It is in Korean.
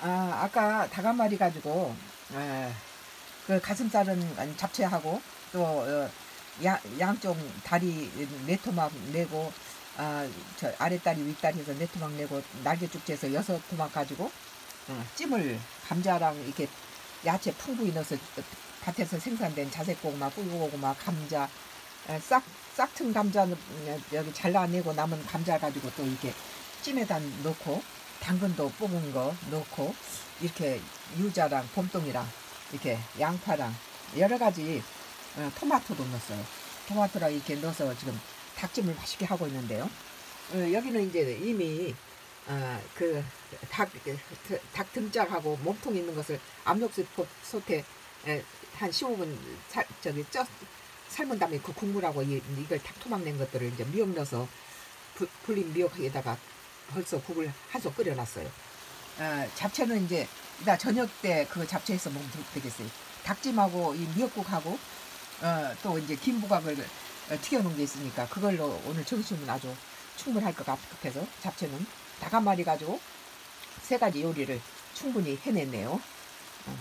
아, 아까 닭한 마리 가지고 에, 그 가슴살은 잡채하고 또 어, 야, 양쪽 다리 네 토막 내고 아, 저 아랫다리 윗다리 해서 네 토막 내고 날개죽지해서 여섯 토막 가지고 어, 찜을 감자랑 이렇게 야채 풍부히 넣어서 밭에서 생산된 자색고구마, 꿀고구마, 감자 에, 싹 싹튼 감자 여기 잘라내고 남은 감자 가지고 또 이렇게 찜에다 넣고 당근도 뽑은 거 넣고 이렇게 유자랑 봄동이랑 이렇게 양파랑 여러 가지 어, 토마토도 넣었어요. 토마토랑 이렇게 넣어서 지금 닭찜을 맛있게 하고 있는데요. 어, 여기는 이제 이미 어, 그닭 닭 등짝하고 몸통 있는 것을 압력솥에 에, 한 15분 살, 저기 쪄 삶은 다음에 그 국물하고 이, 이걸 닭토막 낸 것들을 이제 미역 넣어서 부, 불린 미역에다가 벌써 국을 한솥 끓여놨어요. 어, 잡채는 이제 이따 저녁 때그 잡채해서 먹으면 되- 되겠어요. 닭찜하고 이 미역국하고 어, 또 이제 김부각을 어, 튀겨놓은 게 있으니까 그걸로 오늘 점심은 아주 충분할 것 같아서 잡채는 닭 한 마리 가지고 세 가지 요리를 충분히 해냈네요. 어,